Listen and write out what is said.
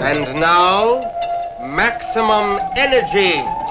And now, maximum energy.